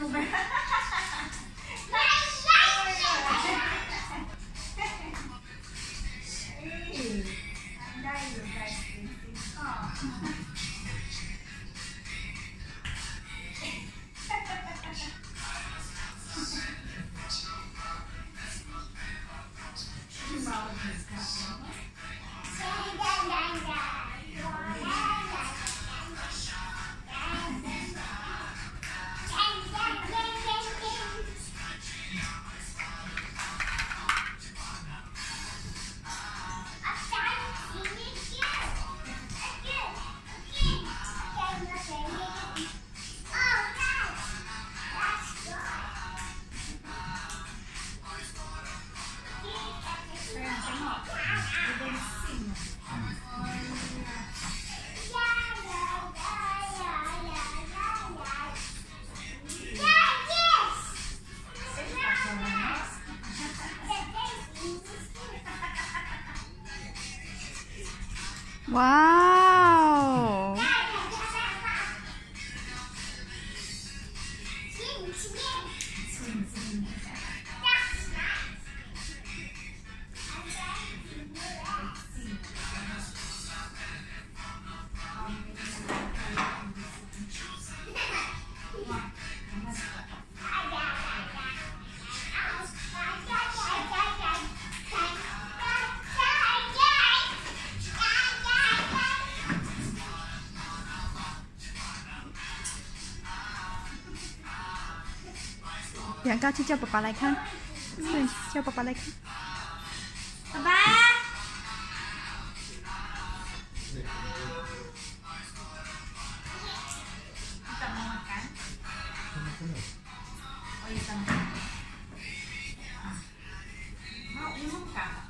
YouTuber. 哇哦！เดี๋ยวก้าชที่เจ้าป๊าป๊าไรคะเชิเจ้าป๊าป๊าไรคะป๊ปาอ๋อยังไม่กลับ